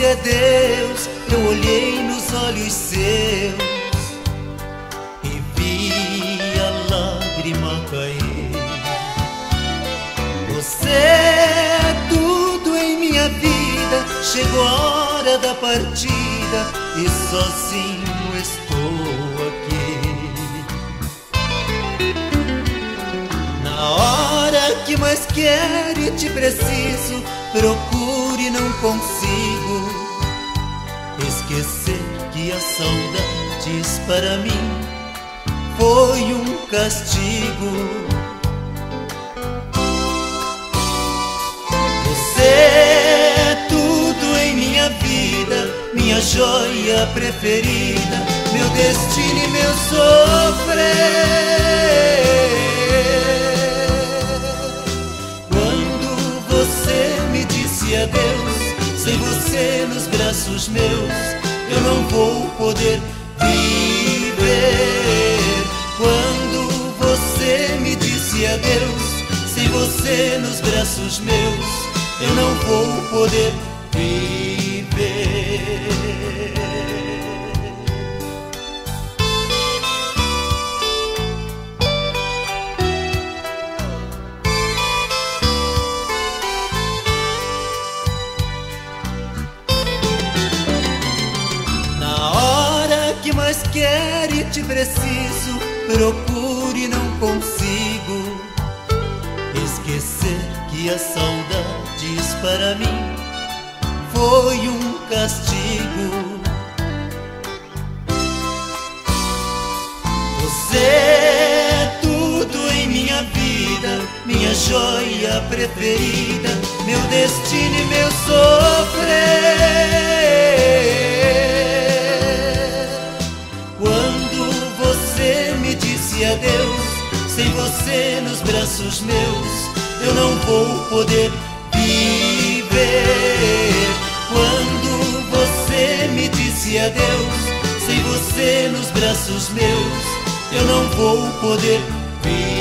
disse adeus, eu olhei nos olhos seus e vi a lágrima cair. Você é tudo em minha vida, chegou a hora da partida e sozinho estou aqui. Na hora que mais quero e te preciso, procure e não consigo esquecer que a saudades para mim foi um castigo. Você é tudo em minha vida, minha joia preferida, meu destino e meu sofrer. Sem você nos braços meus, eu não vou poder viver. Quando você me disse adeus, sem você nos braços meus, eu não vou poder viver. Quero e te preciso, procure e não consigo esquecer que as saudades para mim foi um castigo. Você é tudo em minha vida, minha joia preferida, meu destino e meu sofrer. Sem você nos braços meus, eu não vou poder viver. Quando você me disse adeus, sem você nos braços meus, eu não vou poder viver.